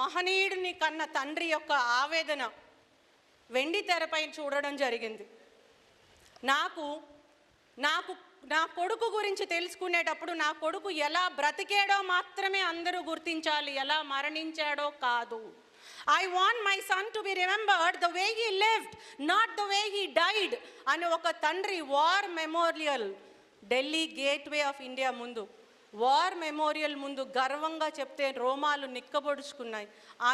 మహనీయుడిని కన్న తండ్రి యొక్క ఆవేదన వెండి తెరపై చూడడం జరిగింది. నాకు నాకు నా కొడుకు గురించి తెలుసుకునేటప్పుడు నా కొడుకు ఎలా బ్రతికాడో మాత్రమే అందరూ గుర్తించాలి ఎలా మరణించాడో కాదు. I want my son to be remembered the way he lived not the way he died అని ఒక తండ్రి war memorial Delhi gateway of India ముందు వార్ మెమోరియల్ ముందు గర్వంగా చెప్తే రోమాలు నిక్కబొడుచుకున్నాయి.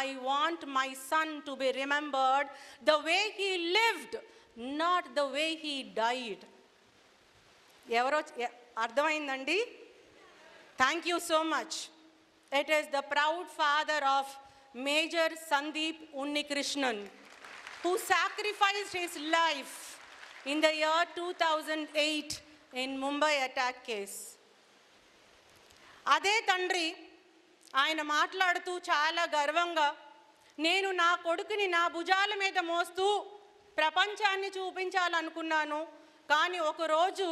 I want my son to be remembered the way he lived not the way he died ఎవరో అర్థమైందండి? Thank you so much it is the proud father of major Sandeep Unnikrishnan who sacrificed his life in the year two thousand eight in Mumbai attack case అదే తండ్రి ఆయన మాట్లాడుతూ చాలా గర్వంగా నేను నా కొడుకుని నా భుజాల మీద మోస్తూ ప్రపంచాన్ని చూపించాలనుకున్నాను. కానీ ఒకరోజు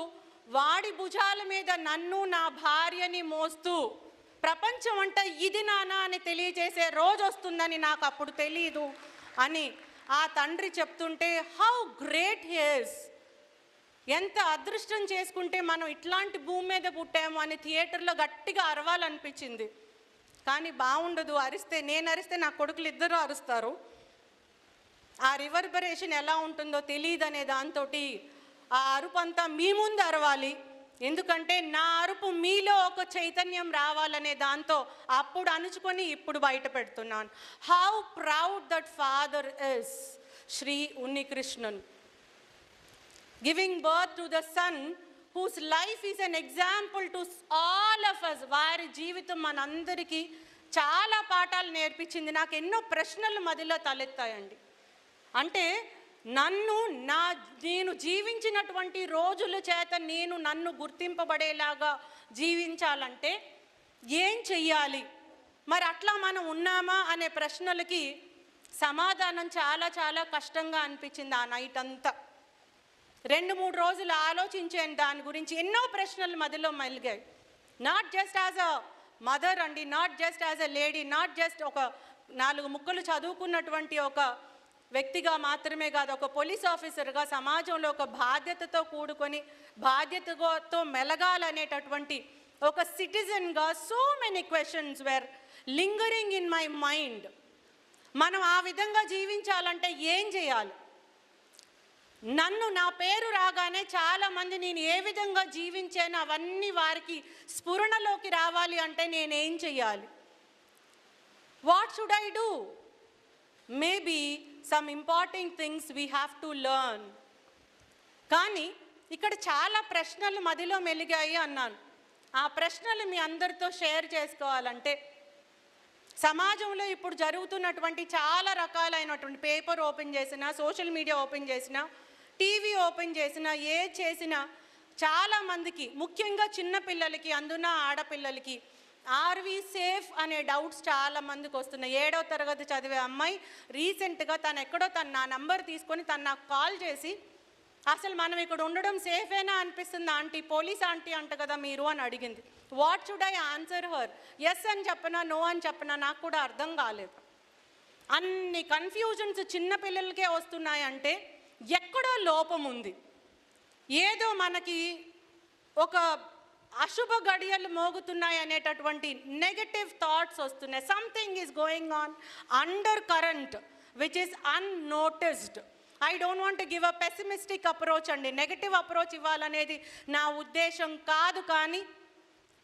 వాడి భుజాల మీద నన్ను నా భార్యని మోస్తూ ప్రపంచం అంటే ఇది నానా అని తెలియజేసే రోజు వస్తుందని నాకు అప్పుడు తెలియదు అని ఆ తండ్రి చెప్తుంటే హౌ గ్రేట్ హియర్స్ ఎంత అదృష్టం చేసుకుంటే మనం ఇట్లాంటి భూమి మీద పుట్టాము అని థియేటర్లో గట్టిగా అరవాలనిపించింది. కానీ బాగుండదు అరిస్తే నేను అరిస్తే నా కొడుకులు ఇద్దరు అరుస్తారు. ఆ రివర్బరేషన్ ఎలా ఉంటుందో తెలియదు అనే దాంతో ఆ అరుపు అంతా మీ ముందు అరవాలి. ఎందుకంటే నా అరుపు మీలో ఒక చైతన్యం రావాలనే దాంతో అప్పుడు అణుచుకొని ఇప్పుడు బయట పెడుతున్నాను. How proud that father is Shri Unnikrishnan giving birth to the son whose life is an example to all of us. వారి జీవితం మనందరికీ చాలా పాఠాలు నేర్పించింది. నాకు ఎన్నో ప్రశ్నలు మదిలో తలెత్తాయండి. అంటే నన్ను నా నేను జీవించినటువంటి రోజుల చేత నేను నన్ను గుర్తింపబడేలాగా జీవించాలంటే ఏం చెయ్యాలి? మరి అట్లా మనం ఉన్నామా అనే ప్రశ్నలకి సమాధానం చాలా చాలా కష్టంగా అనిపించింది ఆ నైట్ అంతా రెండు మూడు రోజులు ఆలోచించాను దాని గురించి. ఎన్నో ప్రశ్నలు మదిలో మెలిగాయి. Not just as a mother అండి not just as a lady not just ఒక నాలుగు ముక్కలు చదువుకున్నటువంటి ఒక వ్యక్తిగా మాత్రమే కాదు ఒక పోలీస్ ఆఫీసర్గా సమాజంలో ఒక బాధ్యతతో కూడుకొని బాధ్యతతో మెలగాలనేటటువంటి ఒక సిటిజన్గా so many questions were lingering in my mind మనం ఆ విధంగా జీవించాలంటే ఏం చేయాలి? నన్ను నా పేరు రాగానే చాలామంది నేను ఏ విధంగా జీవించాను అవన్నీ వారికి స్ఫురణలోకి రావాలి అంటే నేనేం చెయ్యాలి? What should I do maybe some important things we have to learn కానీ ఇక్కడ చాలా ప్రశ్నలు మదిలో మెలిగాయి అన్నాను. ఆ ప్రశ్నలు మీ అందరితో షేర్ చేసుకోవాలంటే సమాజంలో ఇప్పుడు జరుగుతున్నటువంటి చాలా రకాలైనటువంటి పేపర్ ఓపెన్ చేసినా సోషల్ మీడియా ఓపెన్ చేసినా టీవీ ఓపెన్ చేసినా ఏ చేసినా చాలామందికి ముఖ్యంగా చిన్నపిల్లలకి అందున ఆడపిల్లలకి ఆర్వి సేఫ్ అనే డౌట్స్ చాలా మందికి వస్తున్నాయి. ఏడో తరగతి చదివే అమ్మాయి రీసెంట్గా తను ఎక్కడో తను నా నంబర్ తీసుకొని తను నాకు కాల్ చేసి అసలు మనం ఇక్కడ ఉండడం సేఫేనా అనిపిస్తుంది? ఆంటీ పోలీస్ ఆంటీ అంట కదా మీరు అని అడిగింది. What should I answer her yes అని చెప్పనా నో అని చెప్పనా నాకు కూడా అర్థం కాలేదు. అన్ని కన్ఫ్యూజన్స్ చిన్నపిల్లలకే వస్తున్నాయంటే ఎక్కడో లోపం ఉంది. ఏదో మనకి ఒక అశుభ గడియలు మోగుతున్నాయి అనేటటువంటి నెగటివ్ థాట్స్ వస్తున్నాయి. Something is going on undercurrent which is unnoticed I don't want give a pessimistic approach అండి నెగటివ్ అప్రోచ్ ఇవ్వాలనేది నా ఉద్దేశం కాదు కానీ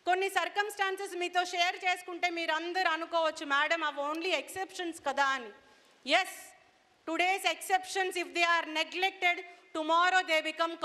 కొన్ని సర్కమ్స్టాన్సెస్ మీతో షేర్ చేసుకుంటే మీరు అందరు అనుకోవచ్చు మేడం అవి ఓన్లీ ఎక్సెప్షన్స్ కదా అని. Yes today's exceptions if they are neglected tomorrow they become